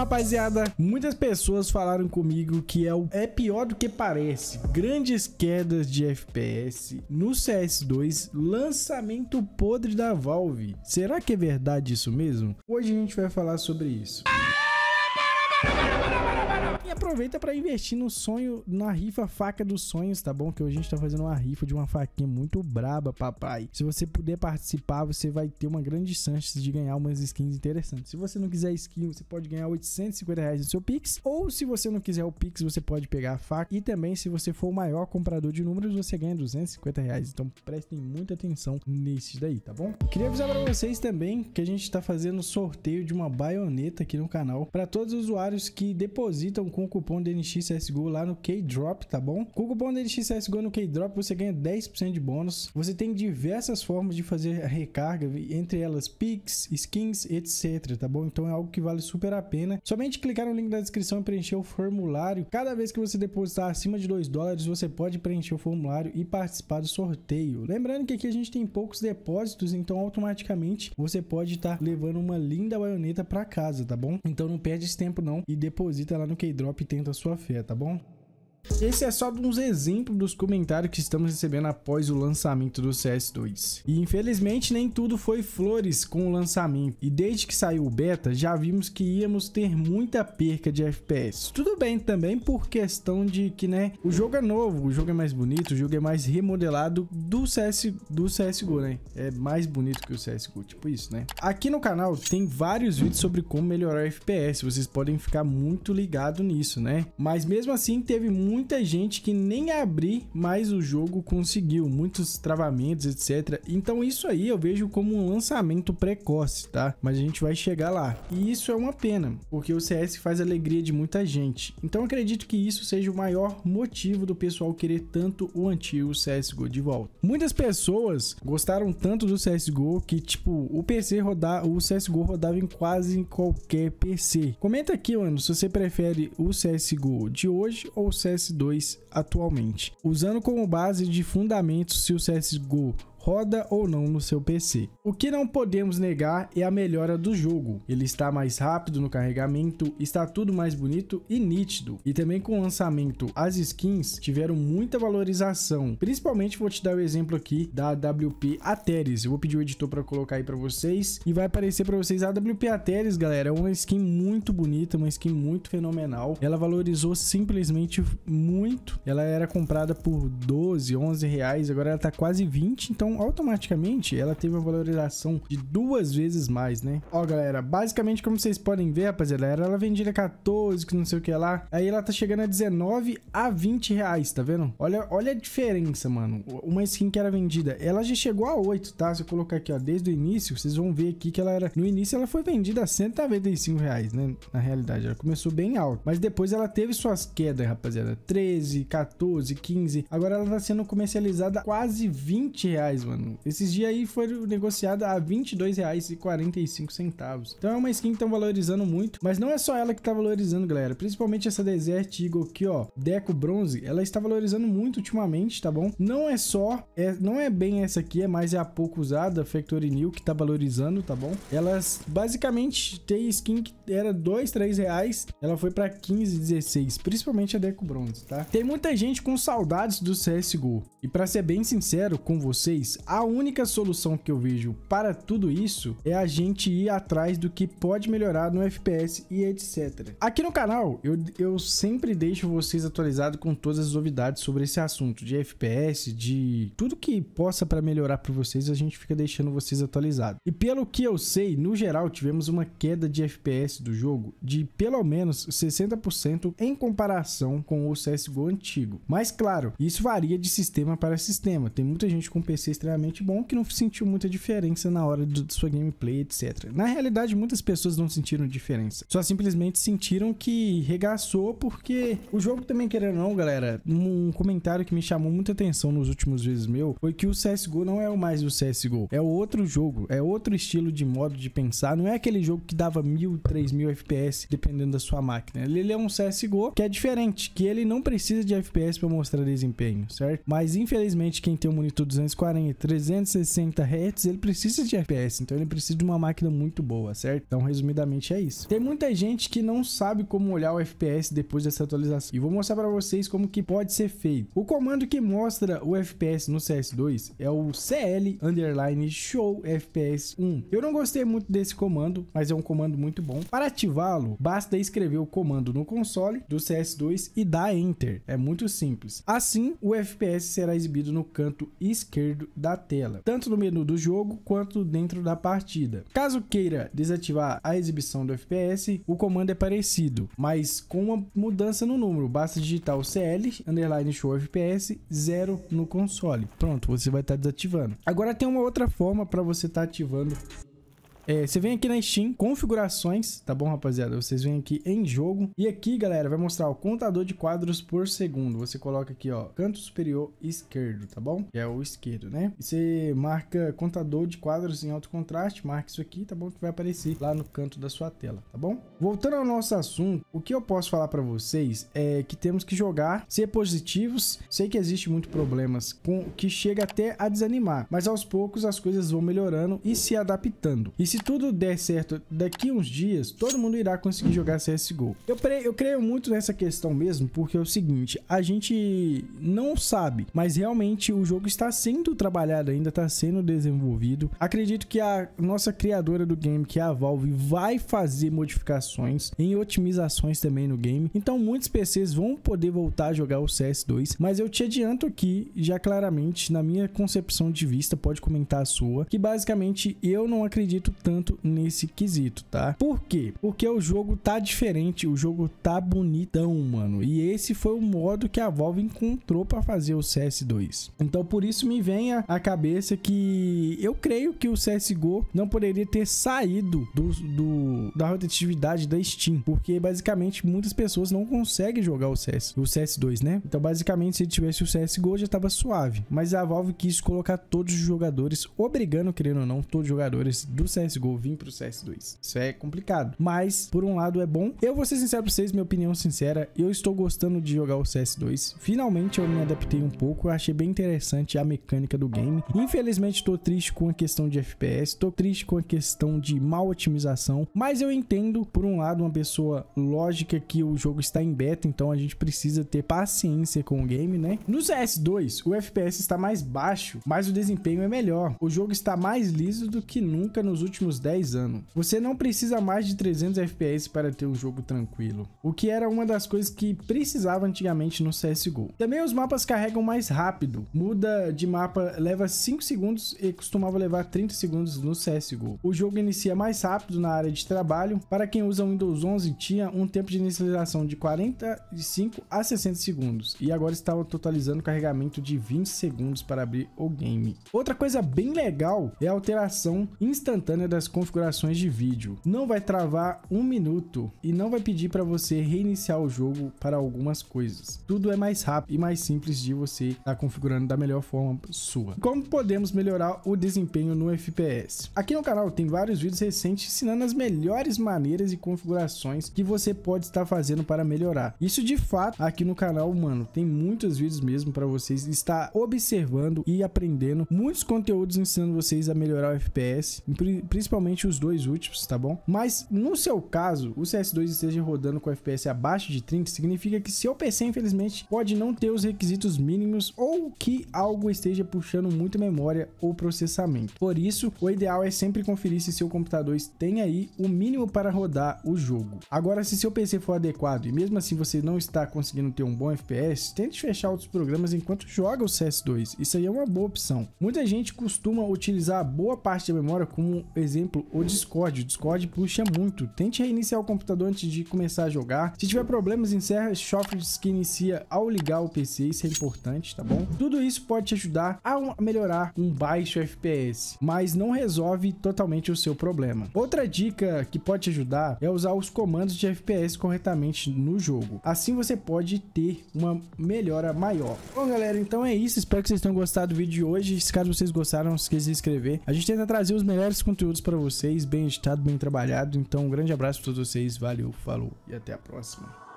rapaziada, muitas pessoas falaram comigo que é, o, é pior do que parece. Grandes quedas de FPS no CS2, lançamento podre da Valve. Será que é verdade isso mesmo? Hoje a gente vai falar sobre isso. E aproveita para investir no sonho, na rifa faca dos sonhos, tá bom? Que hoje a gente tá fazendo uma rifa de uma faquinha muito braba, papai. Se você puder participar, você vai ter uma grande chance de ganhar umas skins interessantes. Se você não quiser skin, você pode ganhar 850 reais no seu Pix. Ou se você não quiser o Pix, você pode pegar a faca. E também, se você for o maior comprador de números, você ganha 250 reais. Então prestem muita atenção nesses daí, tá bom? Queria avisar para vocês também que a gente tá fazendo sorteio de uma baioneta aqui no canal para todos os usuários que depositam com o cupom DNXCSGO lá no K-Drop, tá bom? Com o cupom DNXCSGO no K-Drop você ganha 10% de bônus. Você tem diversas formas de fazer a recarga, entre elas Pix, skins, etc, tá bom? Então é algo que vale super a pena. Somente clicar no link da descrição e preencher o formulário. Cada vez que você depositar acima de 2 dólares, você pode preencher o formulário e participar do sorteio. Lembrando que aqui a gente tem poucos depósitos, então automaticamente você pode estar tá levando uma linda baioneta para casa, tá bom? Então não perde esse tempo não e deposita lá no K-Drop drop tenta a sua fé, tá bom? Esse é só uns exemplos dos comentários que estamos recebendo após o lançamento do CS2. E infelizmente nem tudo foi flores com o lançamento. E desde que saiu o beta, já vimos que íamos ter muita perca de FPS. Tudo bem também por questão de que, né, o jogo é novo, o jogo é mais bonito, o jogo é mais remodelado do CS do CS:GO, né? É mais bonito que o CS:GO, tipo isso, né? Aqui no canal tem vários vídeos sobre como melhorar o FPS, vocês podem ficar muito ligado nisso, né? Mas mesmo assim teve muito muita gente que nem abrir mais o jogo conseguiu, muitos travamentos, etc. Então isso aí eu vejo como um lançamento precoce, tá? Mas a gente vai chegar lá. E isso é uma pena, porque o CS faz alegria de muita gente. Então acredito que isso seja o maior motivo do pessoal querer tanto o antigo CSGO de volta. Muitas pessoas gostaram tanto do CSGO que, tipo, o PC rodar, o CSGO rodava em quase em qualquer PC. Comenta aqui, mano, se você prefere o CSGO de hoje ou o CS CS2 atualmente, usando como base de fundamentos se o CSGO roda ou não no seu PC. O que não podemos negar é a melhora do jogo. Ele está mais rápido no carregamento, está tudo mais bonito e nítido. E também com o lançamento, as skins tiveram muita valorização. Principalmente vou te dar o exemplo aqui da AWP Ateres. Eu vou pedir o editor para colocar aí para vocês e vai aparecer para vocês a AWP Ateres, galera. É uma skin muito bonita, uma skin muito fenomenal. Ela valorizou simplesmente muito. Ela era comprada por 12, 11 reais, agora ela tá quase 20, então automaticamente, ela teve uma valorização de duas vezes mais, né? Ó, galera, basicamente, como vocês podem ver, rapaziada, ela vendida 14, que não sei o que lá. Aí ela tá chegando a 19 a 20 reais, tá vendo? Olha, olha a diferença, mano. Uma skin que era vendida, ela já chegou a 8, tá? Se eu colocar aqui, ó, desde o início, vocês vão ver aqui que ela era... No início, ela foi vendida a 195 reais, né? Na realidade, ela começou bem alto. Mas depois ela teve suas quedas, rapaziada. 13, 14, 15. Agora ela tá sendo comercializada quase 20 reais reais, mano. Esses dias aí foi negociada a R$ 22,45. Então é uma skin que estão valorizando muito, mas não é só ela que tá valorizando, galera. Principalmente essa Desert Eagle aqui, ó, Deco Bronze, ela está valorizando muito ultimamente, tá bom? Não é só, é, não é bem essa aqui, é mais é a pouco usada, Factory New, que tá valorizando, tá bom? Elas, basicamente, tem skin que era 2, 3 reais, ela foi pra 15, 16, principalmente a Deco Bronze, tá? Tem muita gente com saudades do CSGO, e pra ser bem sincero com vocês, a única solução que eu vejo para tudo isso é a gente ir atrás do que pode melhorar no FPS e etc. Aqui no canal, eu, eu sempre deixo vocês atualizados com todas as novidades sobre esse assunto de FPS, de tudo que possa para melhorar para vocês, a gente fica deixando vocês atualizados. E pelo que eu sei, no geral, tivemos uma queda de FPS do jogo de pelo menos 60% em comparação com o CSGO antigo. Mas claro, isso varia de sistema para sistema. Tem muita gente com PC extremamente bom que não sentiu muita diferença na hora de sua gameplay, etc. Na realidade, muitas pessoas não sentiram diferença. Só simplesmente sentiram que regaçou porque o jogo também, querendo ou não, galera, um comentário que me chamou muita atenção nos últimos vezes meu foi que o CSGO não é o mais o CSGO. É outro jogo, é outro estilo de modo de pensar. Não é aquele jogo que dava mil, três mil FPS dependendo da sua máquina. Ele é um CSGO que é diferente, que ele não precisa de FPS para mostrar desempenho, certo? Mas infelizmente quem tem um monitor 240 tem 360 Hz, ele precisa de FPS, então ele precisa de uma máquina muito boa, certo? Então, resumidamente é isso. Tem muita gente que não sabe como olhar o FPS depois dessa atualização. E vou mostrar para vocês como que pode ser feito. O comando que mostra o FPS no CS2 é o CL underline show FPS 1. Eu não gostei muito desse comando, mas é um comando muito bom. Para ativá-lo, basta escrever o comando no console do CS2 e dar Enter. É muito simples. Assim, o FPS será exibido no canto esquerdo da tela, tanto no menu do jogo quanto dentro da partida. Caso queira desativar a exibição do FPS, o comando é parecido, mas com uma mudança no número. Basta digitar o CL underline show FPS 0 no console. Pronto, você vai estar desativando. Agora tem uma outra forma para você estar ativando é, você vem aqui na Steam, configurações, tá bom, rapaziada? Vocês vêm aqui em jogo. E aqui, galera, vai mostrar o contador de quadros por segundo. Você coloca aqui, ó, canto superior esquerdo, tá bom? Que é o esquerdo, né? E você marca contador de quadros em alto contraste, marca isso aqui, tá bom? Que vai aparecer lá no canto da sua tela, tá bom? Voltando ao nosso assunto, o que eu posso falar para vocês é que temos que jogar, ser positivos. Sei que existe muito problemas com que chega até a desanimar, mas aos poucos as coisas vão melhorando e se adaptando. E se tudo der certo daqui uns dias, todo mundo irá conseguir jogar CSGO. Eu, eu creio muito nessa questão mesmo, porque é o seguinte, a gente não sabe, mas realmente o jogo está sendo trabalhado ainda, está sendo desenvolvido. Acredito que a nossa criadora do game, que é a Valve, vai fazer modificações em otimizações também no game. Então muitos PCs vão poder voltar a jogar o CS2, mas eu te adianto aqui, já claramente, na minha concepção de vista, pode comentar a sua, que basicamente eu não acredito tanto tanto nesse quesito, tá? Por quê? Porque o jogo tá diferente, o jogo tá bonitão, mano. E esse foi o modo que a Valve encontrou para fazer o CS2. Então por isso me vem à cabeça que eu creio que o CSGO não poderia ter saído do, do, da rotatividade da Steam, porque basicamente muitas pessoas não conseguem jogar o CS, o CS2, né? Então basicamente se tivesse o CSGO já tava suave, mas a Valve quis colocar todos os jogadores, obrigando, querendo ou não, todos os jogadores do CSGO CSGO vir pro CS2. Isso é complicado. Mas, por um lado, é bom. Eu vou ser sincero pra vocês, minha opinião sincera, eu estou gostando de jogar o CS2. Finalmente eu me adaptei um pouco, eu achei bem interessante a mecânica do game. Infelizmente, tô triste com a questão de FPS, tô triste com a questão de mal otimização, mas eu entendo, por um lado, uma pessoa lógica que o jogo está em beta, então a gente precisa ter paciência com o game, né? No CS2, o FPS está mais baixo, mas o desempenho é melhor. O jogo está mais liso do que nunca nos últimos últimos 10 anos. Você não precisa mais de 300 FPS para ter um jogo tranquilo, o que era uma das coisas que precisava antigamente no CSGO. Também os mapas carregam mais rápido, muda de mapa leva 5 segundos e costumava levar 30 segundos no CSGO. O jogo inicia mais rápido na área de trabalho, para quem usa Windows 11 tinha um tempo de inicialização de 45 a 60 segundos, e agora está totalizando carregamento de 20 segundos para abrir o game. Outra coisa bem legal é a alteração instantânea das configurações de vídeo. Não vai travar um minuto e não vai pedir para você reiniciar o jogo para algumas coisas. Tudo é mais rápido e mais simples de você estar tá configurando da melhor forma sua. Como podemos melhorar o desempenho no FPS? Aqui no canal tem vários vídeos recentes ensinando as melhores maneiras e configurações que você pode estar fazendo para melhorar. Isso de fato aqui no canal, mano, tem muitos vídeos mesmo para vocês estar observando e aprendendo muitos conteúdos ensinando vocês a melhorar o FPS, principalmente os dois últimos, tá bom? Mas no seu caso, o CS2 esteja rodando com FPS abaixo de 30, significa que seu PC, infelizmente, pode não ter os requisitos mínimos ou que algo esteja puxando muito memória ou processamento. Por isso, o ideal é sempre conferir se seu computador tem aí o mínimo para rodar o jogo. Agora, se seu PC for adequado e mesmo assim você não está conseguindo ter um bom FPS, tente fechar outros programas enquanto joga o CS2. Isso aí é uma boa opção. Muita gente costuma utilizar boa parte da memória como exemplo, o Discord. O Discord puxa muito. Tente reiniciar o computador antes de começar a jogar. Se tiver problemas, encerra softwares que inicia ao ligar o PC. Isso é importante, tá bom? Tudo isso pode te ajudar a melhorar um baixo FPS, mas não resolve totalmente o seu problema. Outra dica que pode te ajudar é usar os comandos de FPS corretamente no jogo. Assim você pode ter uma melhora maior. Bom, galera, então é isso. Espero que vocês tenham gostado do vídeo de hoje. Se caso vocês gostaram, não se esqueça de se inscrever. A gente tenta trazer os melhores conteúdos para vocês, bem editado, bem trabalhado. Então, um grande abraço para todos vocês, valeu, falou e até a próxima.